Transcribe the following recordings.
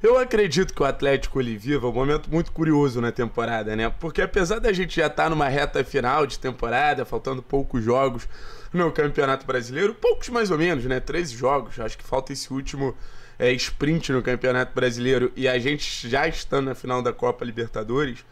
Eu acredito que o Atlético ele viva um momento muito curioso na temporada, né? Porque apesar da gente já estar tá numa reta final de temporada, faltando poucos jogos no Campeonato Brasileiro, poucos mais ou menos, né? 13 jogos, acho que falta esse último é, sprint no Campeonato Brasileiro e a gente já estando na final da Copa Libertadores.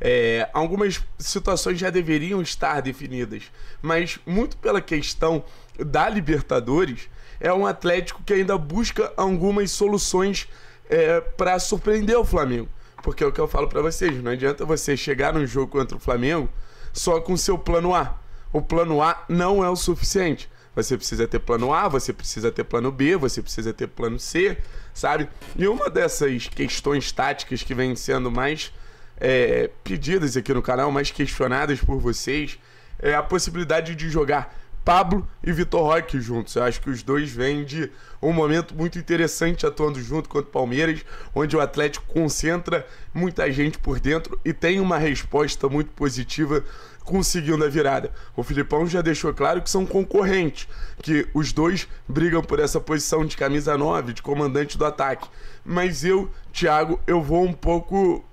É, algumas situações já deveriam estar definidas, mas muito pela questão da Libertadores, é um Atlético que ainda busca algumas soluções é, para surpreender o Flamengo. Porque é o que eu falo para vocês, não adianta você chegar num jogo contra o Flamengo só com seu plano A. O plano A não é o suficiente. Você precisa ter plano A, você precisa ter plano B, você precisa ter plano C, sabe? E uma dessas questões táticas que vem sendo mais é, pedidas aqui no canal, mais questionadas por vocês, é a possibilidade de jogar Pablo e Vitor Roque juntos. Eu acho que os dois vêm de um momento muito interessante atuando junto contra o Palmeiras, onde o Atlético concentra muita gente por dentro e tem uma resposta muito positiva conseguindo a virada. O Filipão já deixou claro que são concorrentes, que os dois brigam por essa posição de camisa 9, de comandante do ataque. Mas eu, Thiago, eu vou um pouco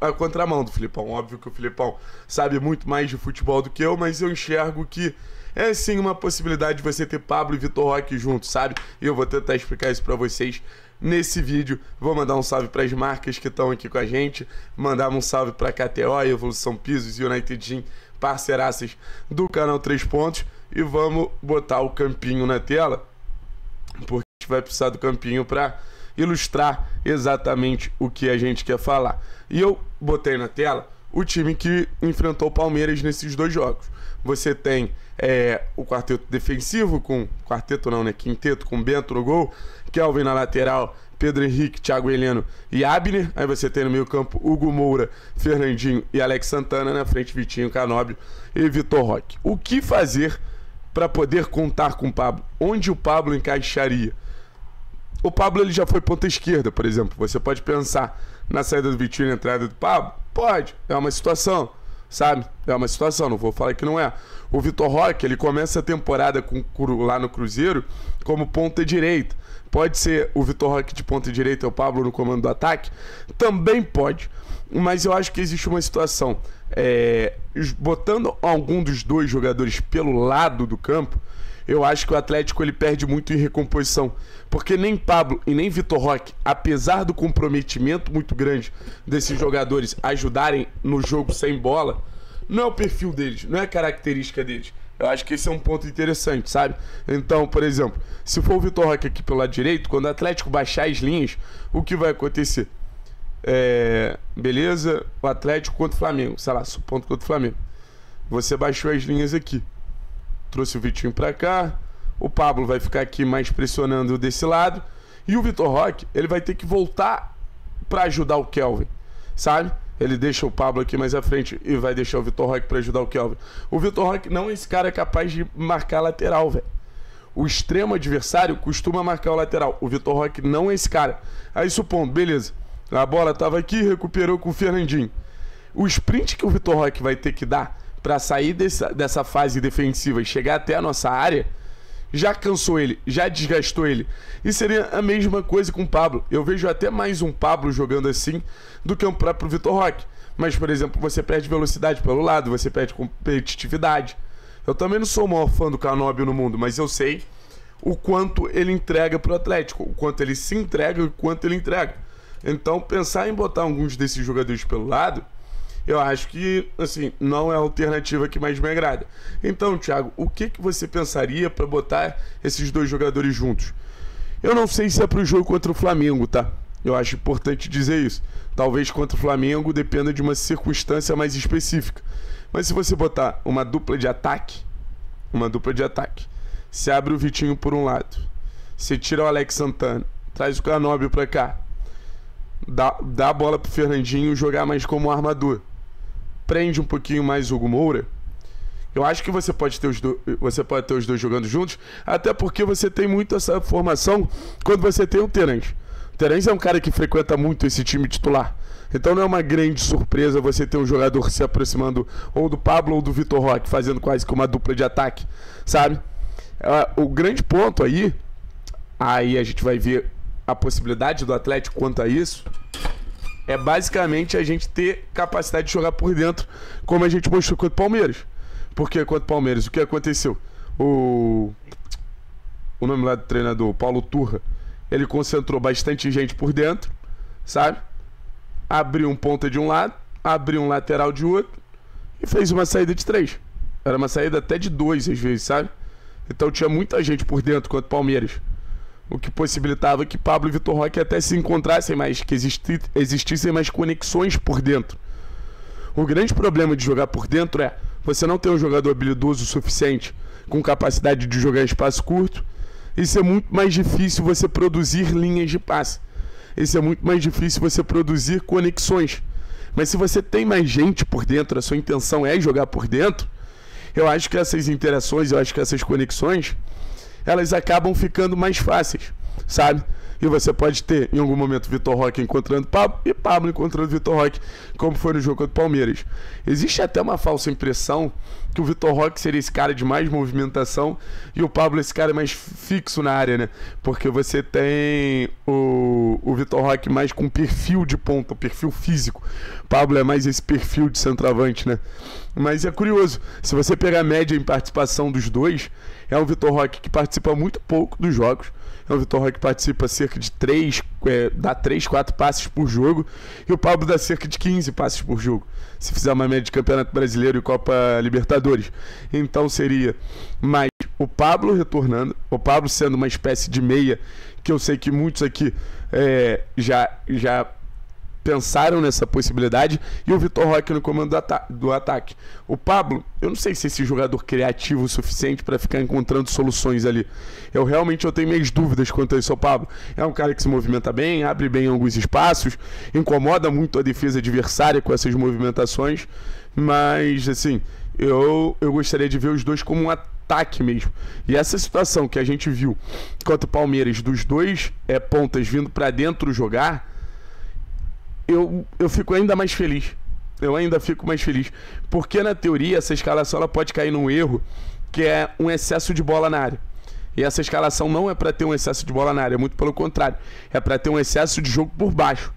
a contramão do Filipão. Óbvio que o Filipão sabe muito mais de futebol do que eu, mas eu enxergo que é sim uma possibilidade de você ter Pablo e Vitor Roque juntos, sabe? E eu vou tentar explicar isso para vocês nesse vídeo. Vou mandar um salve para as marcas que estão aqui com a gente, mandar um salve para KTO, Evolução Pisos e United Gym, parceiraças do canal 3 Pontos. E vamos botar o campinho na tela, porque a gente vai precisar do campinho para ilustrar exatamente o que a gente quer falar. E eu botei na tela o time que enfrentou o Palmeiras nesses dois jogos. Você tem é, o quarteto defensivo, com quarteto não, né? Quinteto, com Bento no gol, Kelvin na lateral, Pedro Henrique, Thiago Heleno e Abner. Aí você tem no meio campo Hugo Moura, Fernandinho e Alex Santana. Na frente, Vitinho Canóbio e Vitor Roque. O que fazer para poder contar com o Pablo? Onde o Pablo encaixaria? O Pablo ele já foi ponta esquerda, por exemplo. Você pode pensar na saída do Vitinho e na entrada do Pablo? Pode, é uma situação sabe? É uma situação, não vou falar que não é. O Vitor Roque, ele começa a temporada com, lá no Cruzeiro como ponta direita. Pode ser o Vitor Roque de ponta direita e o Pablo no comando do ataque? Também pode. Mas eu acho que existe uma situação. É, botando algum dos dois jogadores pelo lado do campo, eu acho que o Atlético ele perde muito em recomposição. Porque nem Pablo e nem Vitor Roque, apesar do comprometimento muito grande desses jogadores ajudarem no jogo sem bola, não é o perfil deles, não é a característica deles. Eu acho que esse é um ponto interessante, sabe? Então, por exemplo, se for o Vitor Roque aqui pelo lado direito, quando o Atlético baixar as linhas, o que vai acontecer? É, beleza, o Atlético contra o Flamengo, sei lá, ponto contra o Flamengo. Você baixou as linhas aqui trouxe o Vitinho para cá. O Pablo vai ficar aqui mais pressionando desse lado. E o Vitor Roque, ele vai ter que voltar para ajudar o Kelvin, sabe? Ele deixa o Pablo aqui mais à frente e vai deixar o Vitor Roque para ajudar o Kelvin. O Vitor Roque não é esse cara capaz de marcar lateral, velho. O extremo adversário costuma marcar o lateral. O Vitor Roque não é esse cara. Aí supondo, beleza. A bola tava aqui, recuperou com o Fernandinho. O sprint que o Vitor Roque vai ter que dar para sair dessa, dessa fase defensiva e chegar até a nossa área, já cansou ele, já desgastou ele. E seria a mesma coisa com o Pablo. Eu vejo até mais um Pablo jogando assim do que o próprio Vitor Roque. Mas, por exemplo, você perde velocidade pelo lado, você perde competitividade. Eu também não sou o maior fã do Canóbio no mundo, mas eu sei o quanto ele entrega pro Atlético, o quanto ele se entrega e o quanto ele entrega. Então, pensar em botar alguns desses jogadores pelo lado eu acho que, assim, não é a alternativa que mais me agrada. Então, Thiago, o que, que você pensaria para botar esses dois jogadores juntos? Eu não sei se é para o jogo contra o Flamengo, tá? Eu acho importante dizer isso. Talvez contra o Flamengo dependa de uma circunstância mais específica. Mas se você botar uma dupla de ataque, uma dupla de ataque, se abre o Vitinho por um lado, você tira o Alex Santana, traz o Canóbio para cá, dá, dá a bola pro Fernandinho jogar mais como armador prende um pouquinho mais o Hugo Moura, eu acho que você pode ter os, do... você pode ter os dois jogando juntos, até porque você tem muito essa formação quando você tem o Terence. O Terence é um cara que frequenta muito esse time titular. Então não é uma grande surpresa você ter um jogador se aproximando ou do Pablo ou do Vitor Roque, fazendo quase que uma dupla de ataque, sabe? É, o grande ponto aí, aí a gente vai ver a possibilidade do Atlético quanto a isso é basicamente a gente ter capacidade de jogar por dentro, como a gente mostrou contra o Palmeiras. Porque contra o Palmeiras, o que aconteceu? O. O nome lá do treinador, Paulo Turra, ele concentrou bastante gente por dentro, sabe? Abriu um ponta de um lado, abriu um lateral de outro e fez uma saída de três. Era uma saída até de dois às vezes, sabe? Então tinha muita gente por dentro contra o Palmeiras o que possibilitava que Pablo e Vitor Roque até se encontrassem mais, que existi, existissem mais conexões por dentro. O grande problema de jogar por dentro é você não ter um jogador habilidoso o suficiente, com capacidade de jogar em espaço curto, isso é muito mais difícil você produzir linhas de passe. Isso é muito mais difícil você produzir conexões. Mas se você tem mais gente por dentro, a sua intenção é jogar por dentro, eu acho que essas interações, eu acho que essas conexões, elas acabam ficando mais fáceis, sabe? E você pode ter, em algum momento, Vitor Roque encontrando Pablo e Pablo encontrando Vitor Roque, como foi no jogo contra o Palmeiras. Existe até uma falsa impressão que o Vitor Roque seria esse cara de mais movimentação e o Pablo esse cara mais fixo na área, né? Porque você tem o, o Vitor Roque mais com perfil de ponta, perfil físico. Pablo é mais esse perfil de centroavante, né? Mas é curioso, se você pegar a média em participação dos dois, é um Vitor Roque que participa muito pouco dos jogos. É um Vitor Roque que participa cerca de 3, é, dá 3, 4 passes por jogo. E o Pablo dá cerca de 15 passes por jogo. Se fizer uma média de Campeonato Brasileiro e Copa Libertadores. Então seria mais o Pablo retornando, o Pablo sendo uma espécie de meia, que eu sei que muitos aqui é, já, já pensaram nessa possibilidade e o Vitor Roque no comando do, ata do, ataque. O Pablo, eu não sei se esse jogador criativo o suficiente para ficar encontrando soluções ali. Eu realmente eu tenho minhas dúvidas quanto a isso ao Pablo. É um cara que se movimenta bem, abre bem alguns espaços, incomoda muito a defesa adversária com essas movimentações, mas assim, eu, eu gostaria de ver os dois como um ataque mesmo. E essa situação que a gente viu contra o Palmeiras, dos dois é, pontas vindo para dentro jogar, eu, eu fico ainda mais feliz. Eu ainda fico mais feliz. Porque na teoria essa escalação ela pode cair num erro que é um excesso de bola na área. E essa escalação não é para ter um excesso de bola na área, muito pelo contrário. É para ter um excesso de jogo por baixo,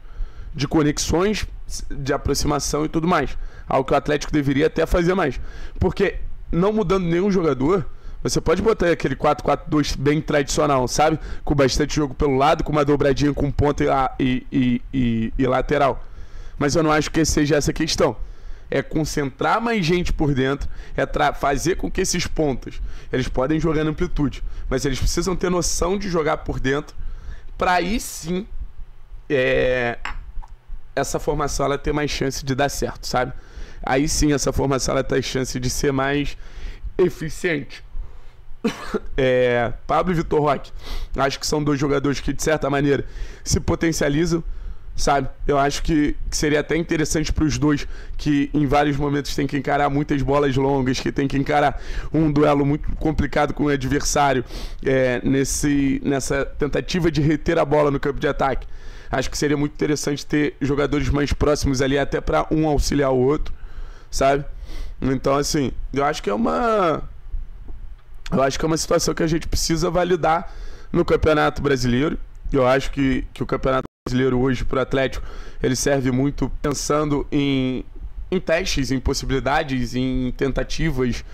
de conexões, de aproximação e tudo mais. Algo que o Atlético deveria até fazer mais. Porque não mudando nenhum jogador, você pode botar aquele 4-4-2 bem tradicional, sabe? Com bastante jogo pelo lado, com uma dobradinha com ponta e, e, e, e lateral. Mas eu não acho que seja essa a questão. É concentrar mais gente por dentro, é fazer com que esses pontos eles podem jogar na amplitude, mas eles precisam ter noção de jogar por dentro para aí sim é, essa formação ela ter mais chance de dar certo, sabe? Aí sim essa formação ela tem chance de ser mais eficiente. é, Pablo e Vitor Roque. Acho que são dois jogadores que, de certa maneira, se potencializam, sabe? Eu acho que, que seria até interessante para os dois, que em vários momentos tem que encarar muitas bolas longas, que tem que encarar um duelo muito complicado com o adversário é, nesse, nessa tentativa de reter a bola no campo de ataque. Acho que seria muito interessante ter jogadores mais próximos ali, até para um auxiliar o outro, sabe? Então, assim, eu acho que é uma eu acho que é uma situação que a gente precisa validar no Campeonato Brasileiro. Eu acho que, que o Campeonato Brasileiro hoje para o Atlético ele serve muito pensando em, em testes, em possibilidades, em tentativas,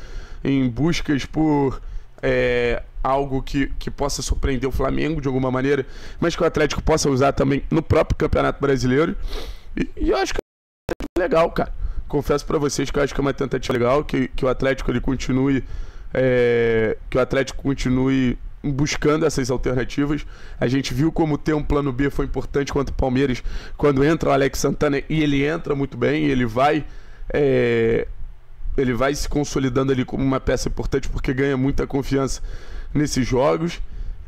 em buscas por é, algo que, que possa surpreender o Flamengo de alguma maneira, mas que o Atlético possa usar também no próprio Campeonato Brasileiro. E, e eu acho que é legal, cara. Confesso para vocês que eu acho que é uma tentativa legal, que, que o Atlético ele continue é, que o Atlético continue buscando essas alternativas. A gente viu como ter um plano B foi importante contra o Palmeiras quando entra o Alex Santana e ele entra muito bem, ele vai é, ele vai se consolidando ali como uma peça importante porque ganha muita confiança nesses jogos.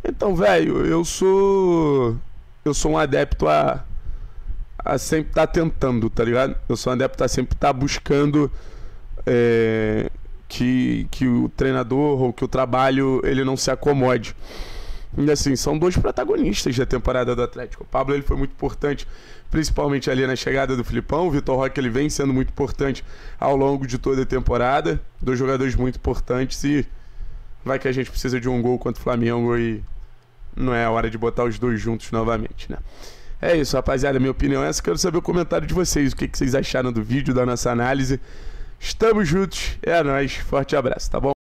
Então, velho, eu sou eu sou um adepto a a sempre estar tá tentando, tá ligado? Eu sou um adepto a sempre estar tá buscando é, que, que o treinador ou que o trabalho ele não se acomode. E assim, são dois protagonistas da temporada do Atlético. O Pablo ele foi muito importante, principalmente ali na chegada do Filipão. O Vitor Roque ele vem sendo muito importante ao longo de toda a temporada. Dois jogadores muito importantes e vai que a gente precisa de um gol contra o Flamengo e não é a hora de botar os dois juntos novamente, né? É isso, rapaziada. Minha opinião é essa. Quero saber o comentário de vocês. O que, que vocês acharam do vídeo, da nossa análise. Estamos juntos. É nóis. Forte abraço, tá bom?